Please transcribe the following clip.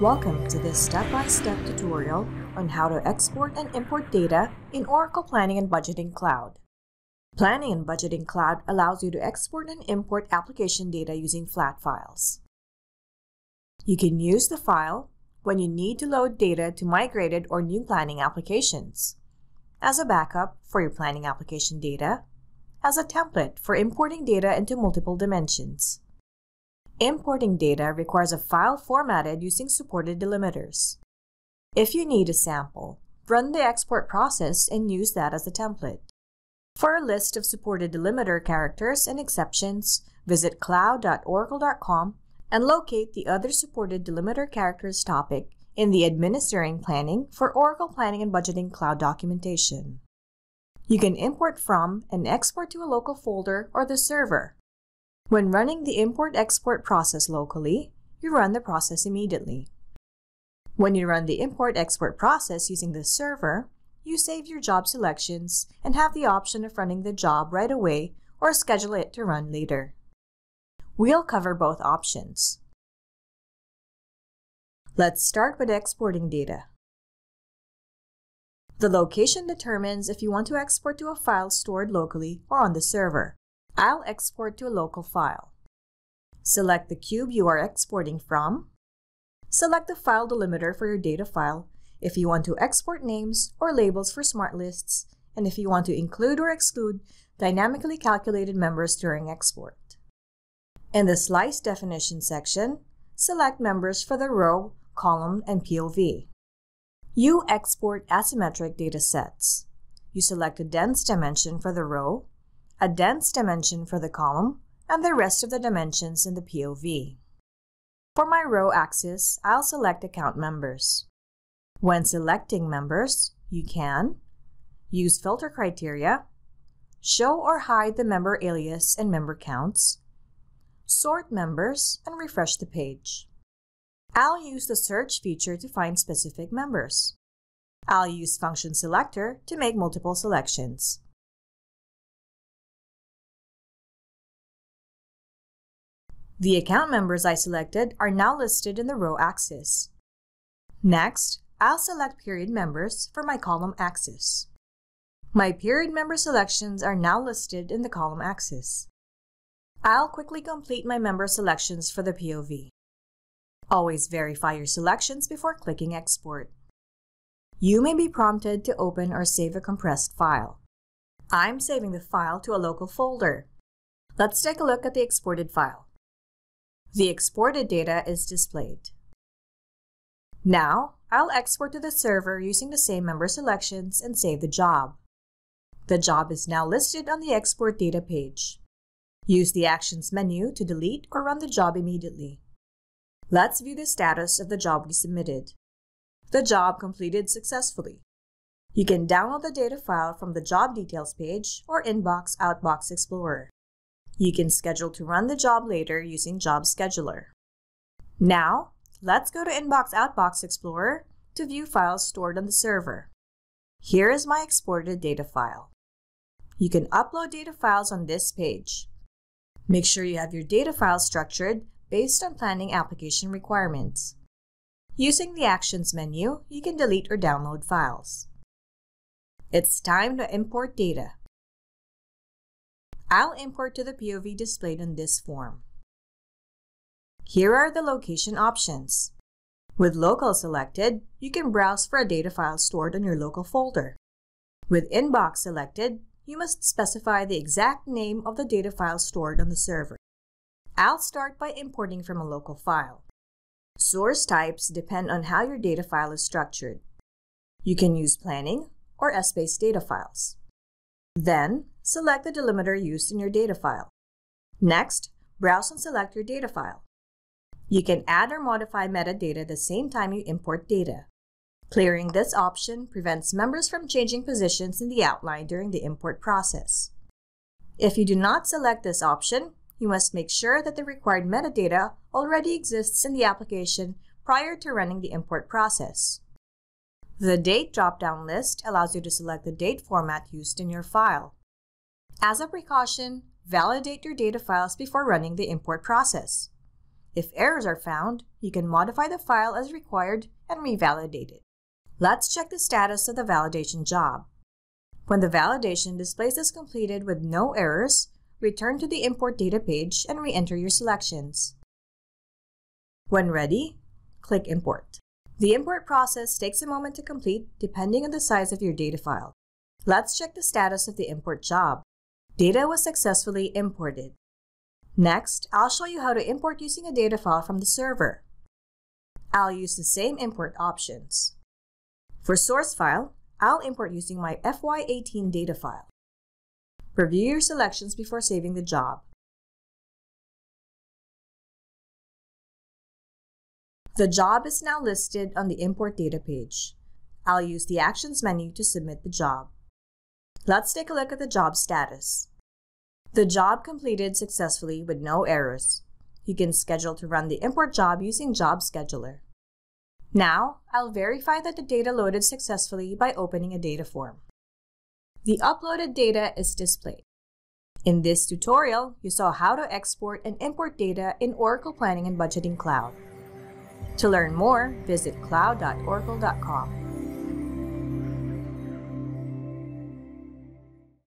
Welcome to this step-by-step tutorial on how to export and import data in Oracle Planning and Budgeting Cloud. Planning and Budgeting Cloud allows you to export and import application data using flat files. You can use the file when you need to load data to migrated or new planning applications, as a backup for your planning application data, as a template for importing data into multiple dimensions. Importing data requires a file formatted using supported delimiters. If you need a sample, run the export process and use that as a template. For a list of supported delimiter characters and exceptions, visit cloud.oracle.com and locate the Other Supported Delimiter Characters topic in the Administering Planning for Oracle Planning and Budgeting Cloud documentation. You can import from and export to a local folder or the server. When running the import-export process locally, you run the process immediately. When you run the import-export process using the server, you save your job selections and have the option of running the job right away or schedule it to run later. We'll cover both options. Let's start with exporting data. The location determines if you want to export to a file stored locally or on the server. I'll export to a local file. Select the cube you are exporting from. Select the file delimiter for your data file if you want to export names or labels for smart lists and if you want to include or exclude dynamically calculated members during export. In the Slice Definition section, select members for the row, column, and POV. You export asymmetric data sets. You select a dense dimension for the row, a dense dimension for the column, and the rest of the dimensions in the POV. For my row axis, I'll select account members. When selecting members, you can use filter criteria, show or hide the member alias and member counts, sort members, and refresh the page. I'll use the search feature to find specific members. I'll use function selector to make multiple selections. The account members I selected are now listed in the row axis. Next, I'll select period members for my column axis. My period member selections are now listed in the column axis. I'll quickly complete my member selections for the POV. Always verify your selections before clicking Export. You may be prompted to open or save a compressed file. I'm saving the file to a local folder. Let's take a look at the exported file. The exported data is displayed. Now, I'll export to the server using the same member selections and save the job. The job is now listed on the Export Data page. Use the Actions menu to delete or run the job immediately. Let's view the status of the job we submitted. The job completed successfully. You can download the data file from the Job Details page or Inbox Outbox Explorer. You can schedule to run the job later using Job Scheduler. Now, let's go to Inbox Outbox Explorer to view files stored on the server. Here is my exported data file. You can upload data files on this page. Make sure you have your data file structured based on planning application requirements. Using the Actions menu, you can delete or download files. It's time to import data. I'll import to the POV displayed on this form. Here are the location options. With Local selected, you can browse for a data file stored on your local folder. With Inbox selected, you must specify the exact name of the data file stored on the server. I'll start by importing from a local file. Source types depend on how your data file is structured. You can use planning or Essbase data files. Then, select the delimiter used in your data file. Next, browse and select your data file. You can add or modify metadata the same time you import data. Clearing this option prevents members from changing positions in the outline during the import process. If you do not select this option, you must make sure that the required metadata already exists in the application prior to running the import process. The Date drop-down list allows you to select the date format used in your file. As a precaution, validate your data files before running the import process. If errors are found, you can modify the file as required and revalidate it. Let's check the status of the validation job. When the validation displays as completed with no errors, return to the import data page and re-enter your selections. When ready, click Import. The import process takes a moment to complete depending on the size of your data file. Let's check the status of the import job. Data was successfully imported. Next, I'll show you how to import using a data file from the server. I'll use the same import options. For source file, I'll import using my FY18 data file. Review your selections before saving the job. The job is now listed on the Import Data page. I'll use the Actions menu to submit the job. Let's take a look at the job status. The job completed successfully with no errors. You can schedule to run the import job using Job Scheduler. Now, I'll verify that the data loaded successfully by opening a data form. The uploaded data is displayed. In this tutorial, you saw how to export and import data in Oracle Planning and Budgeting Cloud. To learn more, visit cloud.oracle.com.